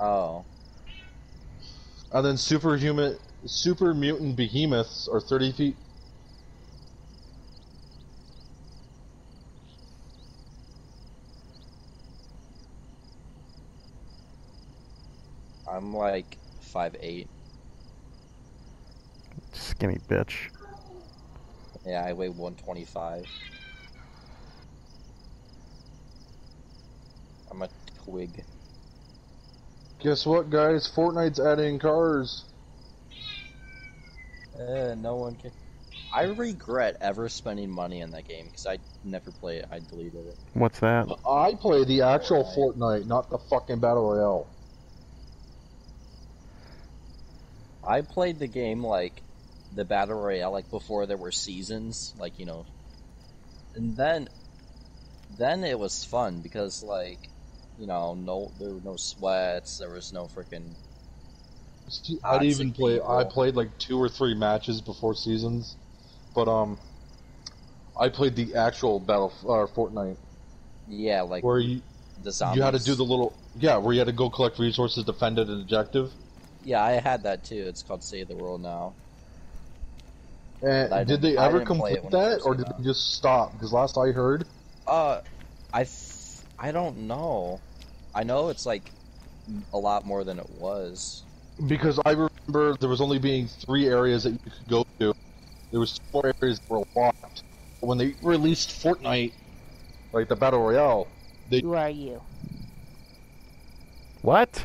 Oh. And then superhuman, super mutant behemoths are 30 feet. I'm like five eight. Skinny bitch. Yeah, I weigh 125. I'm a twig. Guess what, guys? Fortnite's adding cars. Uh, no one can. I regret ever spending money in that game because I never play it. I deleted it. What's that? I play the actual Fortnite, not the fucking Battle Royale. I played the game like the battle royale like before there were seasons, like you know, and then then it was fun because like you know no there were no sweats, there was no freaking I'd even Toxic play. I played like two or three matches before seasons, but um, I played the actual Battle uh, Fortnite yeah like where you the zombies. you had to do the little yeah where you had to go collect resources, defend an objective. yeah I had that too. It's called Save the World now. And did they ever didn't it complete that, or did they just stop? Because last I heard, Uh, I I don't know. I know it's like a lot more than it was. because I remember there was only being three areas that you could go to. There was four areas that were locked. When they released Fortnite, like the Battle Royale, Who are you? What?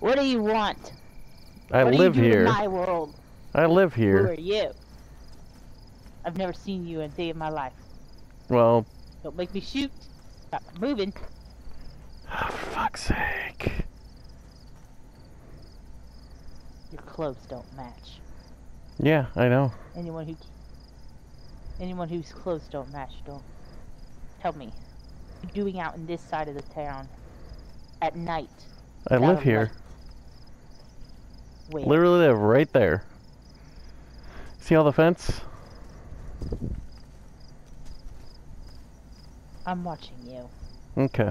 What do you want? I what live do you do here. in my world? I live here. Who are you? I've never seen you a day in my life. Well, Don't make me shoot. Stop moving. oh, for fuck's sake. Your clothes don't match. Yeah, I know. Anyone who anyone whose clothes don't match don't tell me. What are you doing out in this side of the town at night? I live here. Wait. Literally live right there. See all the fence? I'm watching you. Okay.